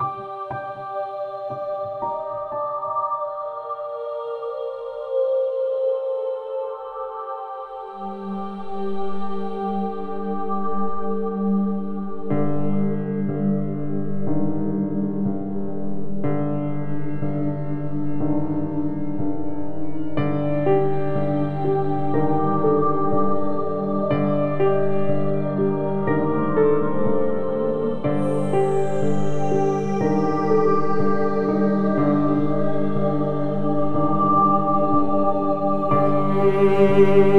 Música Thank